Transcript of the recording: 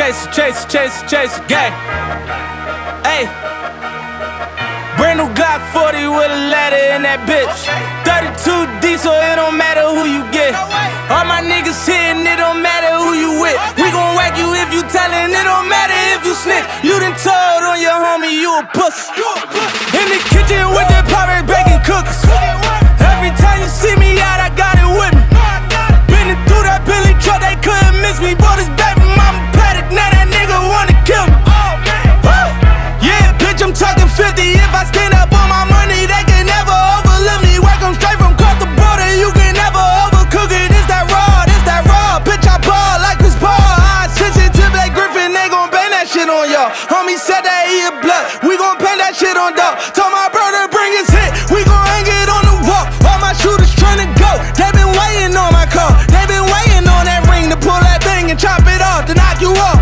chase, chase, chase, chase, gang. Hey. Brand new Glock 40 with a ladder in that bitch. 32 D, so it don't matter who you get. All my niggas hitting, it don't matter who you with. We gon' whack you if you tellin', it don't matter if you snitch. You done told on your homie, you a pussy. In the kitchen with that pirate baking cookies. Every time you see me out, I got it with me. Been through that Billy truck, they couldn't miss me. Bought his baby shit on y'all. Homie said that he a blood. We gon' paint that shit on dog. Told my brother bring his hit. We gon' hang it on the wall. All my shooters tryna go. They been waiting on my call. They been waiting on that ring to pull that thing and chop it off to knock you off.